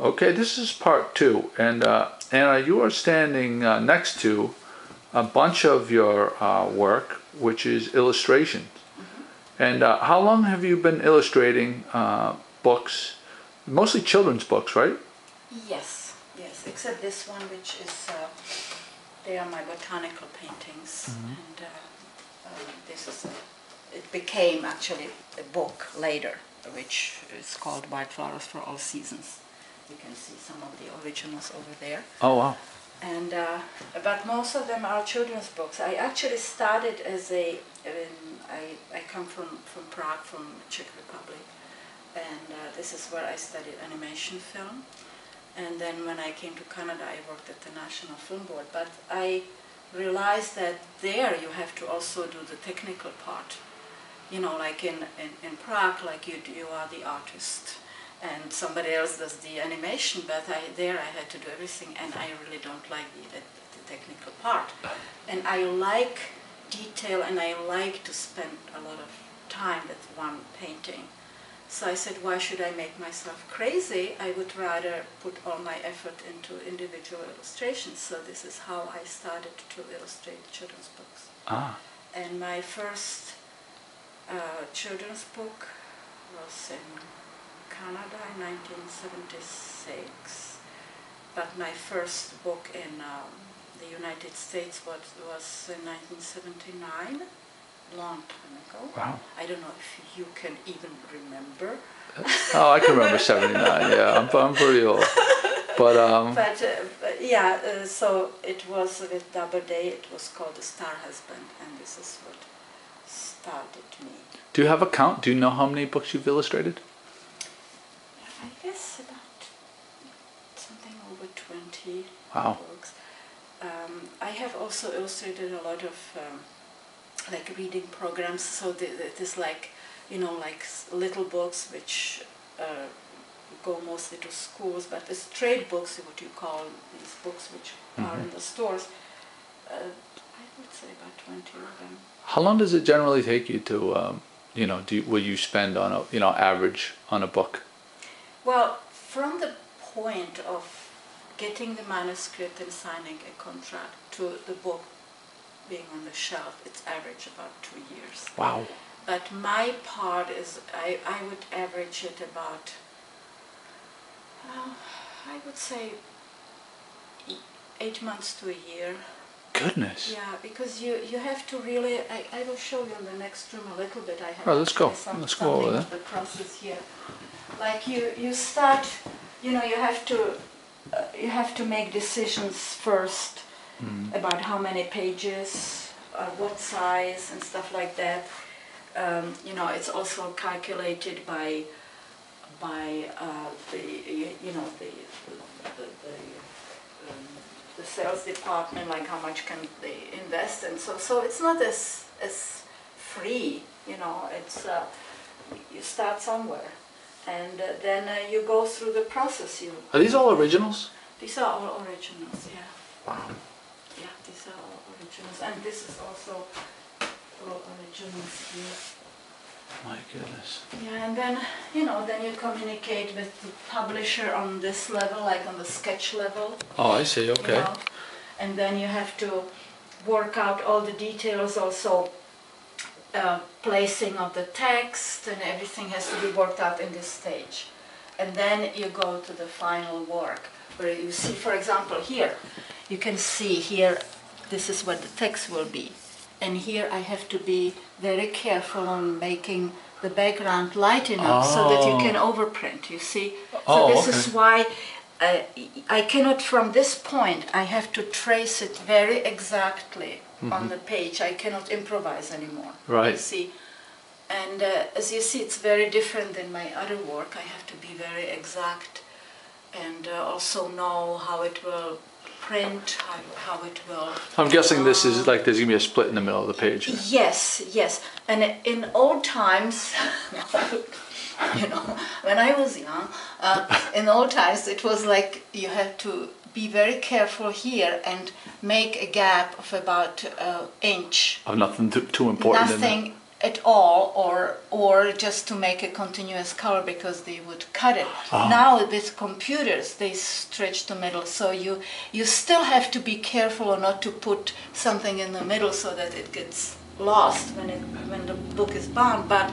Okay, this is part two, and uh, Anna, you are standing uh, next to a bunch of your uh, work, which is illustrations. And uh, how long have you been illustrating uh, books? Mostly children's books, right? Yes, yes, except this one, which is, uh, they are my botanical paintings. And uh, uh, this is, a, it became actually a book later, which is called Wildflowers for All Seasons. You can see some of the originals over there. Oh wow. And uh, but most of them are children's books. I actually started as a um, I, I come from, from Prague, from Czech Republic, and uh, this is where I studied animation film. And then when I came to Canada, I worked at the National Film Board. But I realized that there you have to also do the technical part. You know, like in, in, in Prague, like you, you are the artist and somebody else does the animation, but I, there I had to do everything, and I really don't like the, the, the technical part. And I like detail, and I like to spend a lot of time with one painting. So I said, why should I make myself crazy? I would rather put all my effort into individual illustrations. So this is how I started to illustrate children's books. Ah. And my first uh, children's book was in Canada in 1976, but my first book in um, the United States was, was in 1979, long time ago. Wow. I don't know if you can even remember. Oh, I can remember '79. Yeah, I'm, I'm pretty old. But um, But, uh, but yeah, uh, so it was with Doubleday, it was called The Star Husband, and this is what started me. do you have a count? Do you know how many books you've illustrated? I guess about something over 20 Wow. books. Um, I have also illustrated a lot of um, like reading programs. So th- th- this like you know like little books which uh, go mostly to schools, but it's trade books, what you call these books which are in the stores. Uh, I would say about 20 of them. How long does it generally take you to, um, you know, do you, will you spend on a, you know, average on a book? Well, from the point of getting the manuscript and signing a contract to the book being on the shelf, it's average about two years. Wow. But my part is, I, I would average it about, uh, I would say, eight months to a year. Goodness. Yeah, because you, you have to really, I, I will show you in the next room a little bit. I have Oh, let's go. some- Let's go over there. the process here. Like you, you start, you know, you have to, uh, you have to make decisions first Mm. about how many pages, uh, what size, and stuff like that. Um, you know, it's also calculated by, by uh, the, you, know, the, the, the, um, the sales department, like how much can they invest, and so so it's not as as free, you know. It's uh, you start somewhere, and uh, then uh, you go through the process. You Are these all originals? these are all originals, yeah, Wow. yeah. These are all originals, and this is also all originals here. My goodness. Yeah, and then you know, then you communicate with the publisher on this level, like on the sketch level. Oh, I see. you Okay. know, and then you have to work out all the details also uh, placing of the text and everything has to be worked out in this stage. And then you go to the final work where you see for example here. You can see here this is what the text will be. And here I have to be very careful on making the background light enough so that you can overprint you see? So Oh, this is why uh, I cannot from this point I have to trace it very exactly on the page I cannot improvise anymore Mm-hmm. Right. you see and uh, as you see it's very different than my other work I have to be very exact and uh, also know how it will print how, how it will I'm guessing this is like there's gonna be a split in the middle of the page. Yes, yes. And in old times, when I was young, uh, in old times it was like you had to be very careful here and make a gap of about uh, inch. Of nothing too, too important. in. Nothing at all or or just to make a continuous color because they would cut it Ah. now with computers they stretch the middle so you you still have to be careful not to put something in the middle so that it gets lost when it when the book is bound but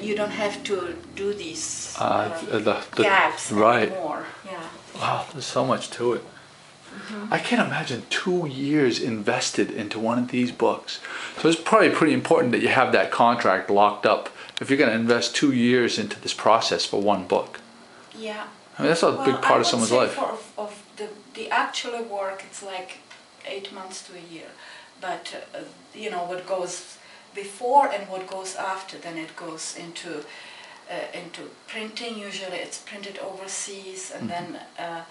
you don't have to do these Uh, uh, the, the, gaps right. anymore yeah Wow, there's so much to it. Mm-hmm. I can't imagine two years invested into one of these books. So it's probably pretty important that you have that contract locked up if you're going to invest two years into this process for one book. yeah I mean, that's a Well, big part of someone's life. For, of, of the, the actual work, it's like eight months to a year. But, uh, you know, what goes before and what goes after, then it goes into, uh, into printing. Usually it's printed overseas and then uh,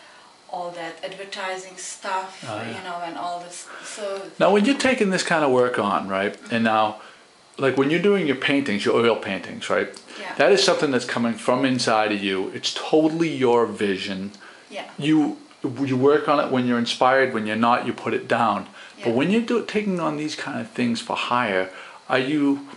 all that advertising stuff, Mm-hmm. Oh, yeah. you know, and all this. So, Now, when you're taking this kind of work on, right, and now, like when you're doing your paintings, your oil paintings, right, Yeah. that is something that's coming from inside of you. It's totally your vision. yeah. you you work on it when you're inspired when you're not you put it down Yeah. but when you're do, taking on these kind of things for hire are you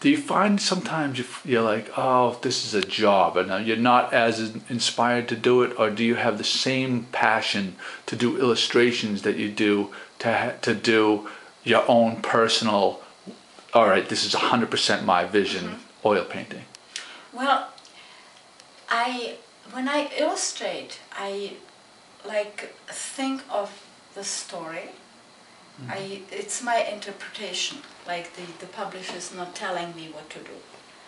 do you find sometimes you're like oh this is a job and you're not as inspired to do it or do you have the same passion to do illustrations that you do to to do your own personal all right this is 100% my vision mm-hmm. oil painting Well, I when I illustrate, I like think of the story. I it's my interpretation. Like the the publisher's not telling me what to do,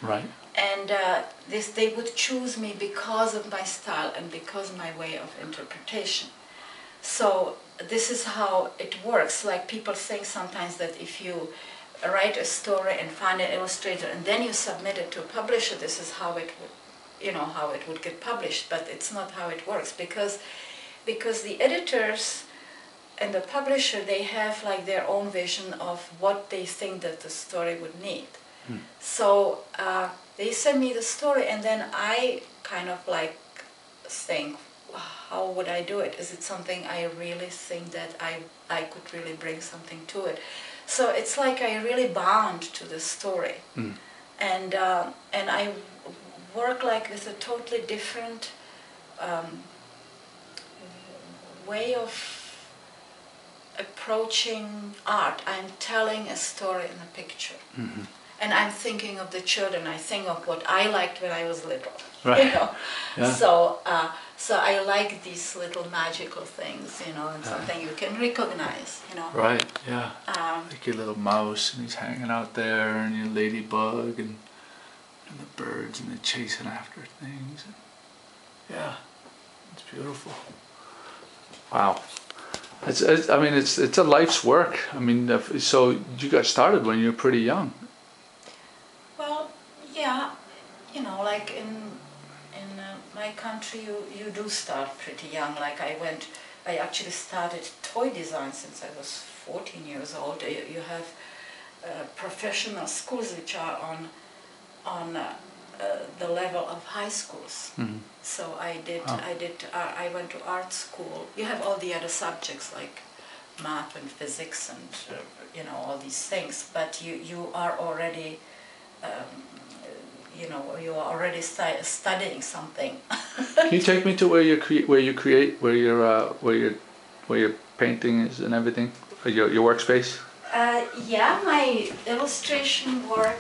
right and uh, this they would choose me because of my style and because of my way of interpretation. So this is how it works. Like people think sometimes that if you write a story and find an illustrator and then you submit it to a publisher, this is how it would, you know, how it would get published. But it's not how it works because, because the editors and the publisher they have like their own vision of what they think that the story would need. So uh, they send me the story, and then I kind of like think, how would I do it? Is it something I really think that I I could really bring something to it? So it's like I really bound to the story, and uh, and I work like with a totally different um, way of approaching art. I'm telling a story in a picture. And I'm thinking of the children. I think of what I liked when I was little. Right. You know. Yeah. So, uh, so I like these little magical things, you know, and something you can recognize, you know. right yeah Um, like your little mouse and he's hanging out there and your ladybug and, and the birds and they're chasing after things and, yeah it's beautiful wow it's, it's i mean it's it's a life's work i mean if- so you got started when you were pretty young Well, yeah, you know, like in in uh, my country, you you do start pretty young. Like I went, I actually started toy design since I was 14 years old. You, you have uh, professional schools which are on on uh, the level of high schools. So I did. Oh. I did. Uh, I went to art school. You have all the other subjects like math and physics and uh, you know all these things, but you you are already um, you know, you are already stu- studying something. can you take me to where you create where you create where your uh, where your where your painting is and everything your your workspace Uh, yeah, my illustration work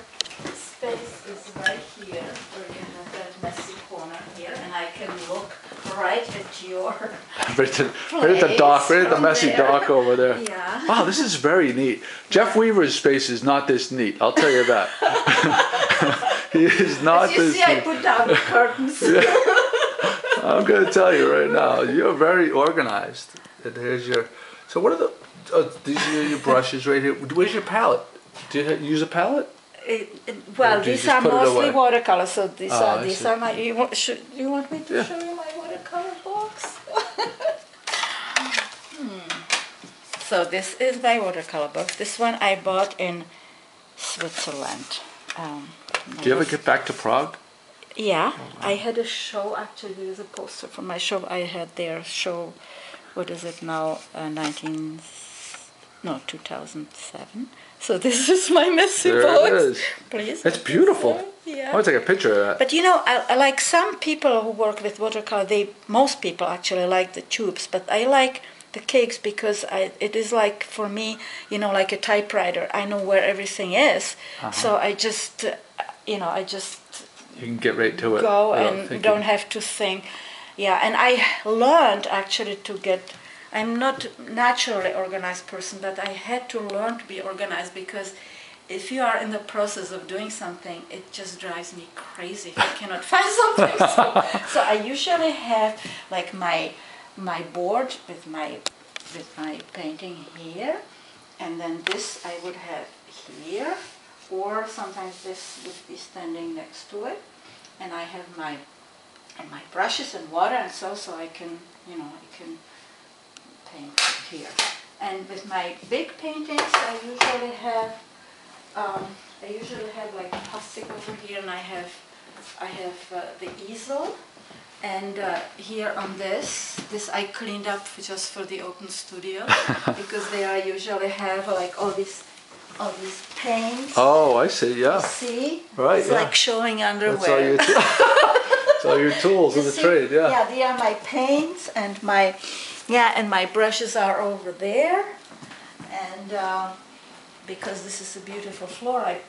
space is right here, where you have that messy corner here, and I can look right at your. right at, right at the dock right at the messy there. dock over there Yeah. Wow, this is very neat. Jeff Weaver's space is not this neat. I'll tell you that. he is not As you this see, I neat. put down the curtains. I'm going to tell you right now. You're very organized. And here's your. So what are the? Oh, these are your brushes right here. Where's your palette? Do you use a palette? It- it- well, Or do you these are mostly away? watercolor. So these Oh, are these are my. You want, should, you want me to Yeah. show you my watercolor box? Hmm. So this is my watercolor box. This one I bought in Switzerland. Um, Do you ever get back to Prague? Yeah, I had a show. Actually, there is a poster from my show. I had their show. What is it now? Uh, 19. No, 2007. So this is my messy There box. it is. Please. It's beautiful. Yeah. I want to take a picture of that. But you know, I, I like some people who work with watercolor. They most people actually like the tubes, but I like the cakes because I, it is like for me, you know, like a typewriter. I know where everything is, Uh-huh. so I just, you know, I just You can get right to it. go and thinking. don't have to think. Yeah, and I learned actually to get. I'm not naturally organized person, but I had to learn to be organized because if you are in the process of doing something, it just drives me crazy I cannot find something. So, so I usually have like my my board with my with my painting here, and then this I would have here, or sometimes this would be standing next to it, and I have my my brushes and water and so so I can you know I can paint here. And with my big paintings, I usually have um, I usually have like plastic over here, and I have I have uh, the easel. And uh, here on this, this I cleaned up just for the open studio because they are usually have like all these all these paints. Oh, I see. Yeah. See? Right, It's yeah. like showing underwear. That's all your, that's all your tools You of the see? trade. Yeah. Yeah, they are my paints and my, yeah, and my brushes are over there. And uh, because this is a beautiful floor, I,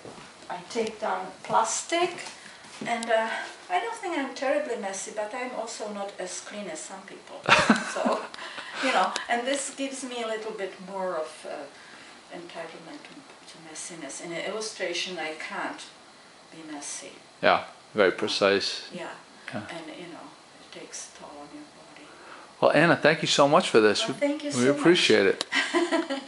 I take down plastic. And uh, I don't think I'm terribly messy, but I'm also not as clean as some people. so, you know, and this gives me a little bit more of uh, entitlement to, to messiness. In an illustration, I can't be messy. Yeah. Very precise. Yeah. Yeah. And you know, it takes toll on your body. Well, Anna, thank you so much for this. Well, thank you we so much. appreciate it.